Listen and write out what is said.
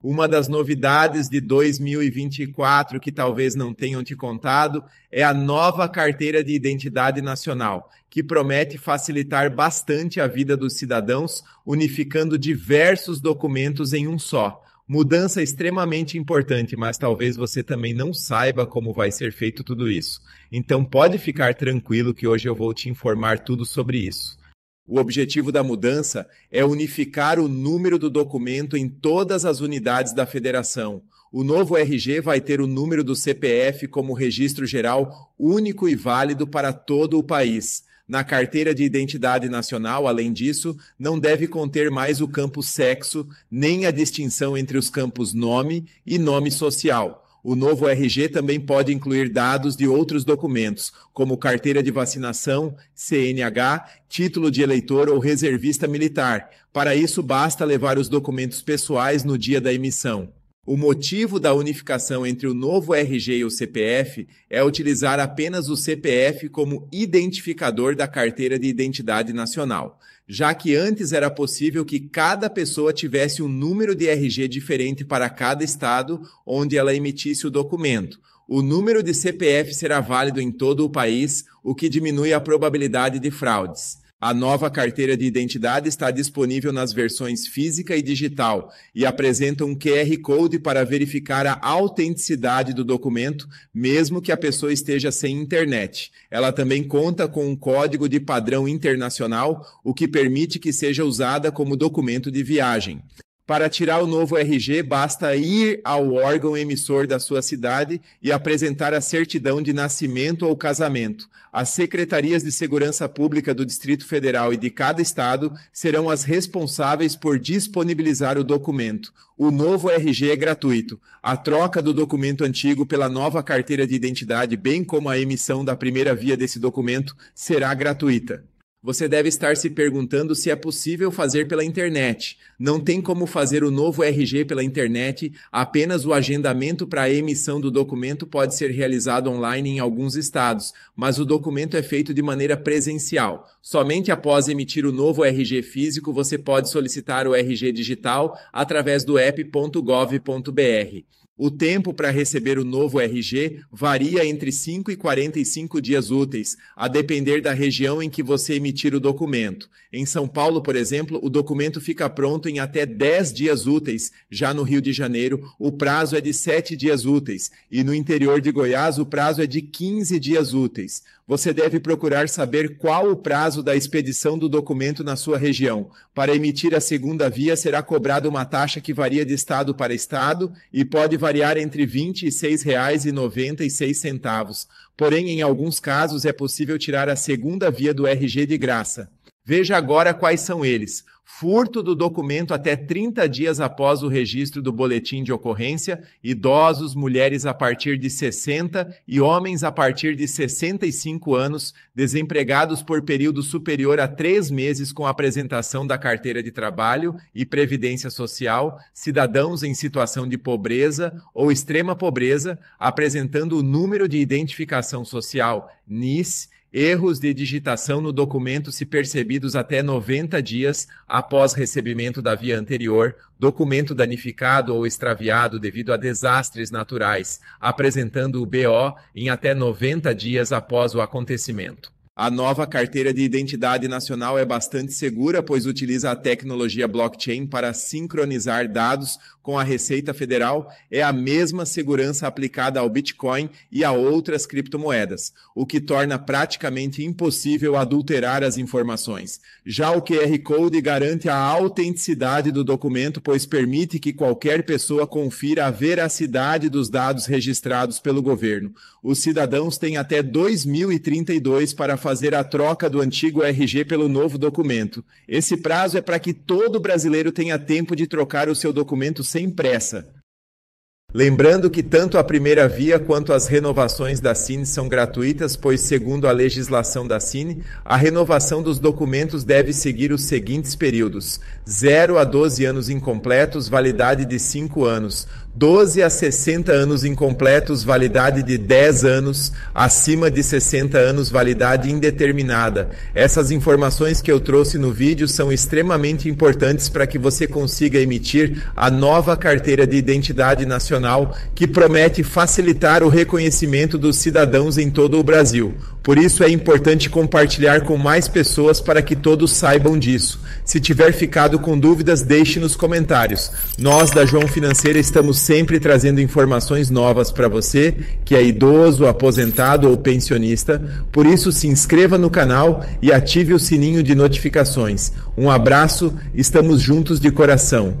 Uma das novidades de 2024 que talvez não tenham te contado é a nova carteira de identidade nacional, que promete facilitar bastante a vida dos cidadãos, unificando diversos documentos em um só. Mudança extremamente importante, mas talvez você também não saiba como vai ser feito tudo isso. Então pode ficar tranquilo que hoje eu vou te informar tudo sobre isso. O objetivo da mudança é unificar o número do documento em todas as unidades da federação. O novo RG vai ter o número do CPF como registro geral único e válido para todo o país. Na carteira de identidade nacional, além disso, não deve conter mais o campo sexo, nem a distinção entre os campos nome e nome social. O novo RG também pode incluir dados de outros documentos, como carteira de vacinação, CNH, título de eleitor ou reservista militar. Para isso, basta levar os documentos pessoais no dia da emissão. O motivo da unificação entre o novo RG e o CPF é utilizar apenas o CPF como identificador da carteira de identidade nacional, já que antes era possível que cada pessoa tivesse um número de RG diferente para cada estado onde ela emitisse o documento. O número de CPF será válido em todo o país, o que diminui a probabilidade de fraudes. A nova carteira de identidade está disponível nas versões física e digital e apresenta um QR Code para verificar a autenticidade do documento, mesmo que a pessoa esteja sem internet. Ela também conta com um código de padrão internacional, o que permite que seja usada como documento de viagem. Para tirar o novo RG, basta ir ao órgão emissor da sua cidade e apresentar a certidão de nascimento ou casamento. As secretarias de segurança pública do Distrito Federal e de cada estado serão as responsáveis por disponibilizar o documento. O novo RG é gratuito. A troca do documento antigo pela nova carteira de identidade, bem como a emissão da primeira via desse documento, será gratuita. Você deve estar se perguntando se é possível fazer pela internet. Não tem como fazer o novo RG pela internet, apenas o agendamento para a emissão do documento pode ser realizado online em alguns estados, mas o documento é feito de maneira presencial. Somente após emitir o novo RG físico você pode solicitar o RG digital através do app.gov.br. O tempo para receber o novo RG varia entre 5 e 45 dias úteis, a depender da região em que você emitir o documento. Em São Paulo, por exemplo, o documento fica pronto em até 10 dias úteis. Já no Rio de Janeiro, o prazo é de 7 dias úteis. E no interior de Goiás, o prazo é de 15 dias úteis você deve procurar saber qual o prazo da expedição do documento na sua região. Para emitir a segunda via, será cobrada uma taxa que varia de estado para estado e pode variar entre R$ 26 e R$ 96. Porém, em alguns casos, é possível tirar a segunda via do RG de graça. Veja agora quais são eles. Furto do documento até 30 dias após o registro do boletim de ocorrência, idosos, mulheres a partir de 60 e homens a partir de 65 anos, desempregados por período superior a três meses com apresentação da carteira de trabalho e previdência social, cidadãos em situação de pobreza ou extrema pobreza, apresentando o número de identificação social NIS Erros de digitação no documento se percebidos até 90 dias após recebimento da via anterior, documento danificado ou extraviado devido a desastres naturais, apresentando o BO em até 90 dias após o acontecimento. A nova carteira de identidade nacional é bastante segura, pois utiliza a tecnologia blockchain para sincronizar dados com a Receita Federal. É a mesma segurança aplicada ao Bitcoin e a outras criptomoedas, o que torna praticamente impossível adulterar as informações. Já o QR Code garante a autenticidade do documento, pois permite que qualquer pessoa confira a veracidade dos dados registrados pelo governo. Os cidadãos têm até 2032 para fazer a troca do antigo RG pelo novo documento. Esse prazo é para que todo brasileiro tenha tempo de trocar o seu documento sem pressa. Lembrando que tanto a primeira via quanto as renovações da Cine são gratuitas, pois, segundo a legislação da Cine, a renovação dos documentos deve seguir os seguintes períodos: 0 a 12 anos incompletos, validade de 5 anos, 12 a 60 anos incompletos, validade de 10 anos, acima de 60 anos, validade indeterminada. Essas informações que eu trouxe no vídeo são extremamente importantes para que você consiga emitir a nova carteira de identidade nacional que promete facilitar o reconhecimento dos cidadãos em todo o Brasil. Por isso é importante compartilhar com mais pessoas para que todos saibam disso. Se tiver ficado com dúvidas, deixe nos comentários. Nós da João Financeira estamos sempre trazendo informações novas para você que é idoso, aposentado ou pensionista. Por isso, se inscreva no canal e ative o sininho de notificações. Um abraço, estamos juntos de coração.